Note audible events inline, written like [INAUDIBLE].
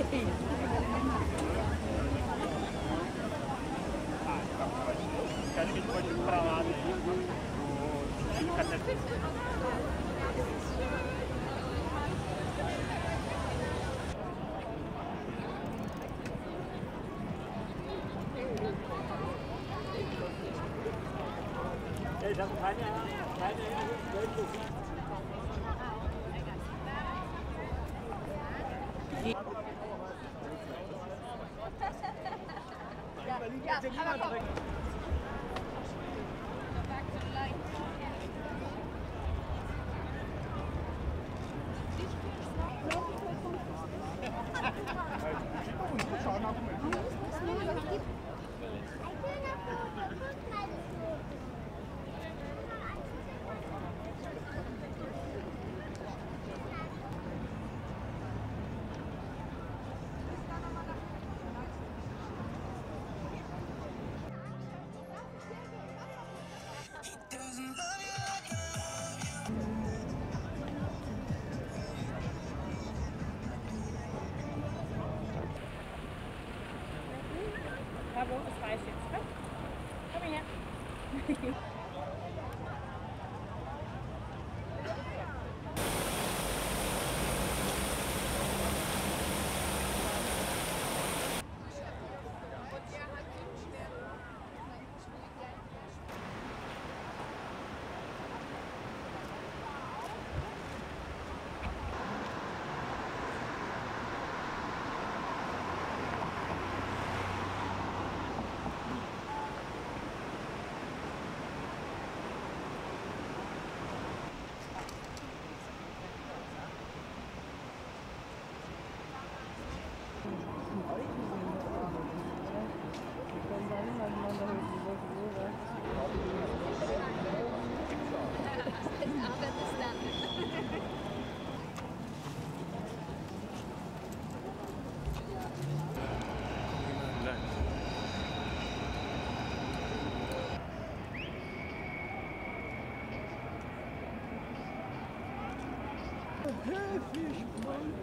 Acho que a gente pode ir lá? Fica até... Đây, đang 看他倒 I bought a spaceship. Come here. [LAUGHS] Hilfe, ich